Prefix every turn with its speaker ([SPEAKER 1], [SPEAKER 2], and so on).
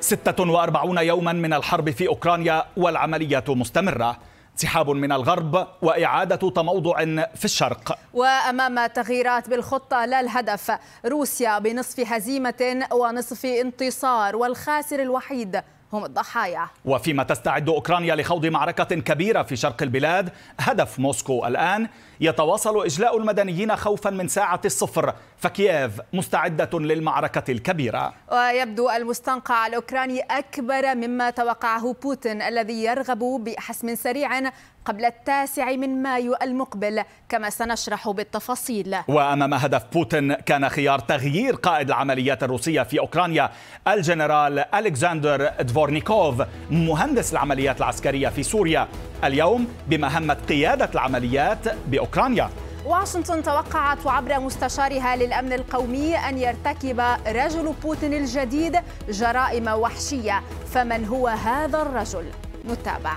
[SPEAKER 1] 46 يوما من الحرب في أوكرانيا والعمليات مستمرة. انسحاب من الغرب وإعادة تموضع في الشرق.
[SPEAKER 2] وأمام تغييرات بالخطة لا الهدف. روسيا بنصف هزيمة ونصف انتصار والخاسر الوحيد هم الضحايا.
[SPEAKER 1] وفيما تستعد أوكرانيا لخوض معركة كبيرة في شرق البلاد هدف موسكو الآن يتواصل إجلاء المدنيين خوفا من ساعة الصفر فكييف مستعدة للمعركة الكبيرة؟
[SPEAKER 2] ويبدو المستنقع الأوكراني أكبر مما توقعه بوتين الذي يرغب بحسم سريع قبل التاسع من مايو المقبل كما سنشرح بالتفاصيل.
[SPEAKER 1] وأمام هدف بوتين كان خيار تغيير قائد العمليات الروسية في أوكرانيا الجنرال ألكسندر دفورنيكوف مهندس العمليات العسكرية في سوريا. اليوم بمهمة قيادة العمليات بأوكرانيا.
[SPEAKER 2] واشنطن توقعت عبر مستشارها للأمن القومي أن يرتكب رجل بوتين الجديد جرائم وحشية. فمن هو هذا الرجل؟ نتابع.